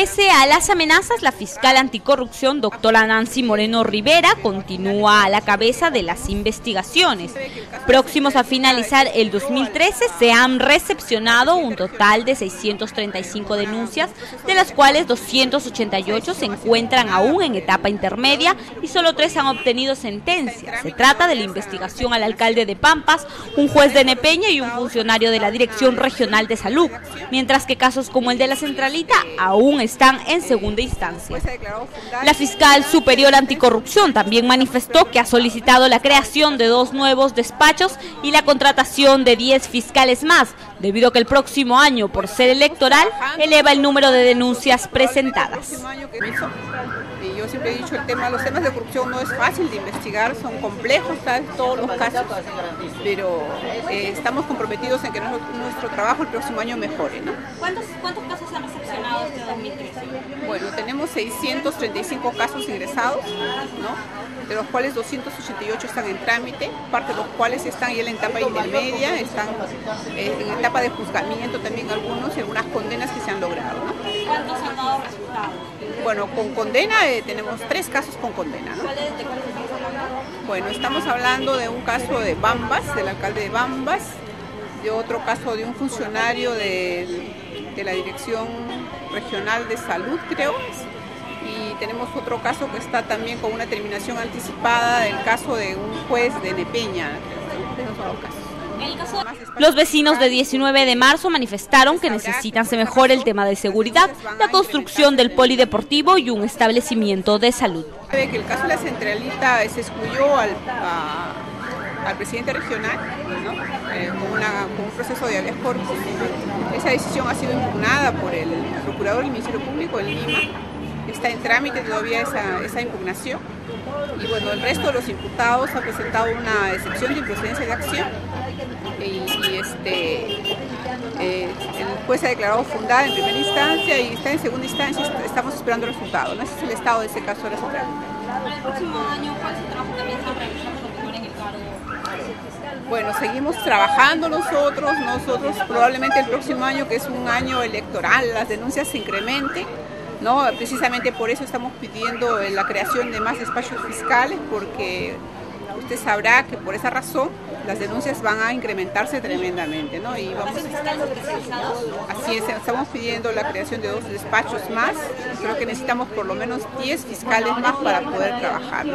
Pese a las amenazas, la fiscal anticorrupción, doctora Nancy Moreno Rivera, continúa a la cabeza de las investigaciones. Próximos a finalizar el 2013, se han recepcionado un total de 635 denuncias, de las cuales 288 se encuentran aún en etapa intermedia y solo tres han obtenido sentencia. Se trata de la investigación al alcalde de Pampas, un juez de Nepeña y un funcionario de la Dirección Regional de Salud, mientras que casos como el de la Centralita aún están en segunda instancia. La fiscal superior anticorrupción también manifestó que ha solicitado la creación de dos nuevos despachos y la contratación de 10 fiscales más, debido a que el próximo año, por ser electoral, eleva el número de denuncias presentadas. Yo siempre he dicho, el tema, los temas de corrupción no es fácil de investigar, son complejos todos los casos, pero eh, estamos comprometidos en que nuestro, trabajo el próximo año mejore. ¿Cuántos, ¿Cuántos casos han recepcionado 2013? Bueno, tenemos 635 casos ingresados, ¿no? de los cuales 288 están en trámite, parte de los cuales están ya en etapa intermedia, están eh, en etapa de juzgamiento también algunos y algunas condenas que se han logrado. ¿Cuántos han dado resultados? Bueno, con condena eh, tenemos tres casos con condena. ¿no? Bueno, estamos hablando de un caso de Bambas, del alcalde de Bambas, de otro caso de un funcionario de, de la Dirección Regional de Salud, creo, y tenemos otro caso que está también con una terminación anticipada del caso de un juez de Nepeña. Esos son los casos. Los vecinos de 19 de marzo manifestaron que necesitan se mejore el tema de seguridad, la construcción del polideportivo y un establecimiento de salud. Que el caso de la centralita se excluyó al, al presidente regional eh, con, un proceso de habeas corpus. Esa decisión ha sido impugnada por el procurador del Ministerio Público en Lima está en trámite todavía esa, esa, impugnación y bueno, el resto de los imputados ha presentado una excepción de improcedencia de acción y, este, eh, el juez ha declarado fundada en primera instancia y está en segunda instancia, estamos esperando el resultado. ¿no? Ese es el estado de ese caso la Central. el próximo año, ¿cuál es el trabajo también en el cargo? Bueno, seguimos trabajando nosotros, nosotros probablemente el próximo año, que es un año electoral, las denuncias se incrementen. ¿no? Precisamente por eso estamos pidiendo la creación de más despachos fiscales, porque usted sabrá que por esa razón las denuncias van a incrementarse tremendamente. ¿no? Y vamos Así es, estamos pidiendo la creación de dos despachos más. Creo que necesitamos por lo menos 10 fiscales más para poder trabajar.